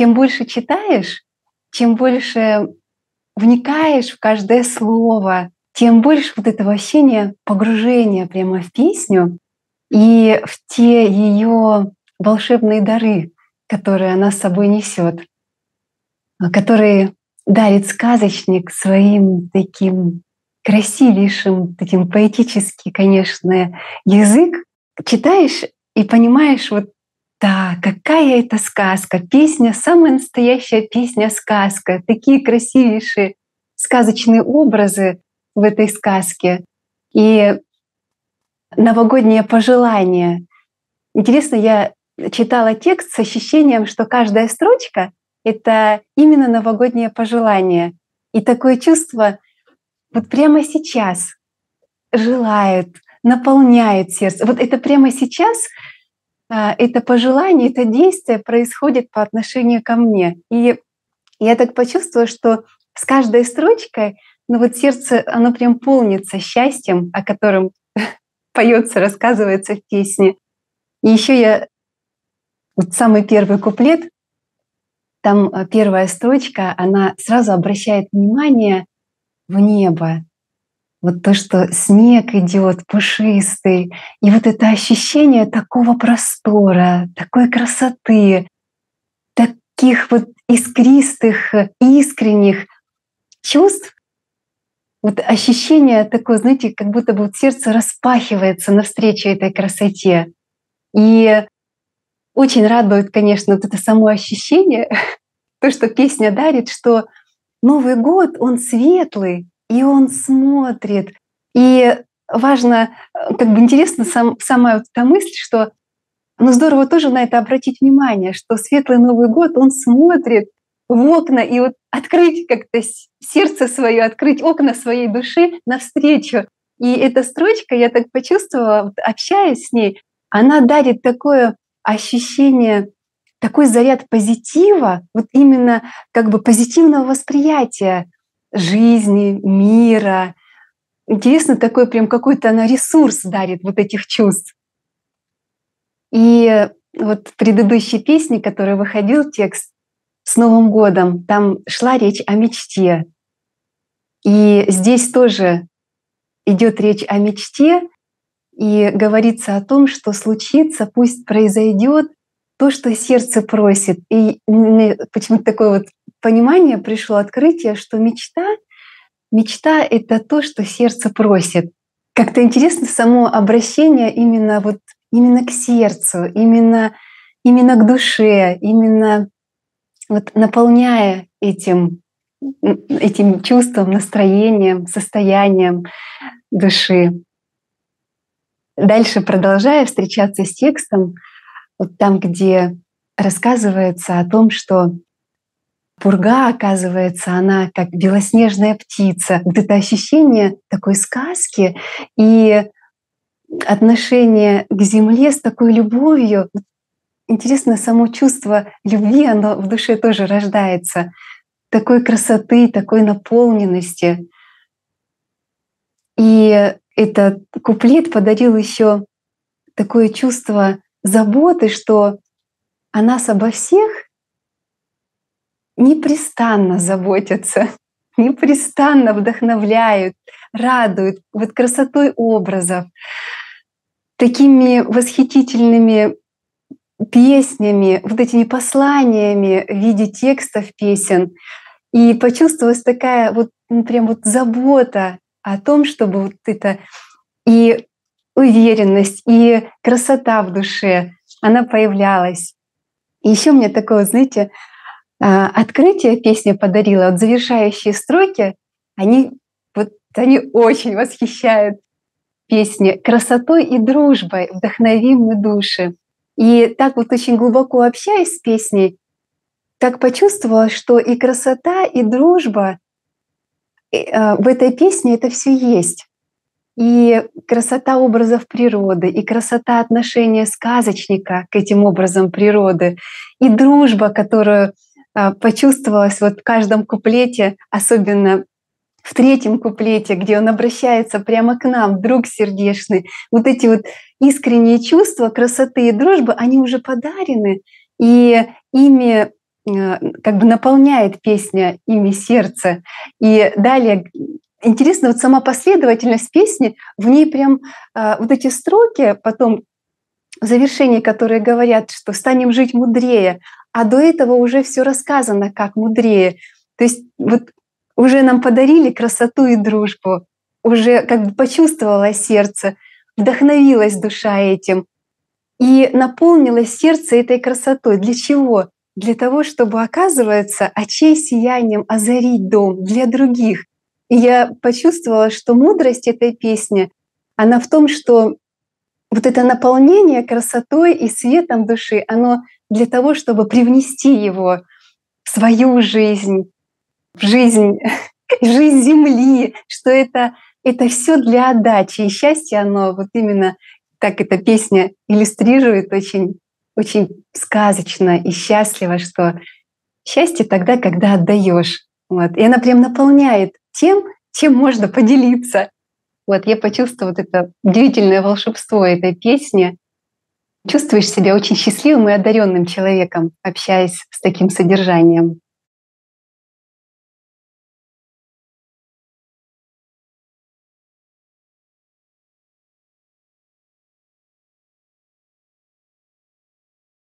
чем больше читаешь, чем больше вникаешь в каждое слово, тем больше вот этого ощущения погружения прямо в песню и в те ее волшебные дары, которые она с собой несет, которые дарит сказочник своим таким красивейшим, таким поэтический, конечно, язык. Читаешь и понимаешь, вот да, какая это сказка, песня, самая настоящая песня-сказка, такие красивейшие сказочные образы в этой сказке. И новогоднее пожелание. Интересно, я читала текст с ощущением, что каждая строчка — это именно новогоднее пожелание. И такое чувство вот прямо сейчас желает, наполняет сердце. Вот это прямо сейчас это пожелание, это действие происходит по отношению ко мне. И я так почувствовала, что с каждой строчкой, ну вот сердце, оно прям полнится счастьем, о котором поется, рассказывается в песне. И еще я вот самый первый куплет, там а, первая строчка, она сразу обращает внимание в небо вот то, что снег идет пушистый, и вот это ощущение такого простора, такой красоты, таких вот искристых, искренних чувств, вот ощущение такое, знаете, как будто бы вот сердце распахивается навстречу этой красоте. И очень радует, конечно, вот это само ощущение, то, что песня дарит, что Новый год, он светлый, и он смотрит. И важно, э, как бы интересно сам, сама вот эта мысль, что ну здорово тоже на это обратить внимание, что светлый Новый год, он смотрит в окна и вот открыть как-то сердце свое, открыть окна своей души навстречу. И эта строчка, я так почувствовала, общаясь с ней, она дарит такое ощущение, такой заряд позитива, вот именно как бы позитивного восприятия жизни, мира. Интересно, такой прям какой-то она ресурс дарит вот этих чувств. И вот в предыдущей песне, которая выходил текст с Новым годом, там шла речь о мечте. И здесь тоже идет речь о мечте, и говорится о том, что случится, пусть произойдет то, что сердце просит. И почему-то такое вот понимание пришло, открытие, что мечта, мечта — это то, что сердце просит. Как-то интересно само обращение именно вот именно к сердцу, именно, именно к душе, именно вот наполняя этим, этим чувством, настроением, состоянием души. Дальше, продолжая встречаться с текстом, вот там, где рассказывается о том, что Пурга, оказывается, она как белоснежная птица. Вот это ощущение такой сказки и отношение к земле с такой любовью. Интересно, само чувство любви, оно в душе тоже рождается. Такой красоты, такой наполненности. И этот куплет подарил еще такое чувство заботы, что о нас обо всех непрестанно заботятся, непрестанно вдохновляют, радуют вот красотой образов, такими восхитительными песнями, вот этими посланиями в виде текстов песен. И почувствовалась такая вот ну, прям вот забота о том, чтобы вот это и уверенность, и красота в душе, она появлялась. И еще мне такое, знаете, открытие песня подарила, вот завершающие строки, они, вот, они очень восхищают песни красотой и дружбой, вдохновим мы души. И так вот очень глубоко общаясь с песней, так почувствовала, что и красота, и дружба а, в этой песне это все есть. И красота образов природы, и красота отношения сказочника к этим образам природы, и дружба, которую а, почувствовалось вот в каждом куплете, особенно в третьем куплете, где он обращается прямо к нам, друг сердечный. Вот эти вот искренние чувства красоты и дружбы, они уже подарены, и ими э, как бы наполняет песня ими сердце. И далее интересно, вот сама последовательность песни, в ней прям э, вот эти строки потом в завершении, которые говорят, что станем жить мудрее, а до этого уже все рассказано, как мудрее. То есть вот уже нам подарили красоту и дружбу, уже как бы почувствовала сердце, вдохновилась душа этим и наполнилось сердце этой красотой. Для чего? Для того, чтобы, оказывается, очей сиянием озарить дом для других. И я почувствовала, что мудрость этой песни, она в том, что вот это наполнение красотой и светом души, оно для того, чтобы привнести его в свою жизнь, в жизнь, жизнь Земли, что это, это все для отдачи. И счастье, оно вот именно так эта песня иллюстрирует очень, очень сказочно и счастливо, что счастье тогда, когда отдаешь. Вот. И она прям наполняет тем, чем можно поделиться. Вот я почувствовала вот это удивительное волшебство этой песни. Чувствуешь себя очень счастливым и одаренным человеком, общаясь с таким содержанием.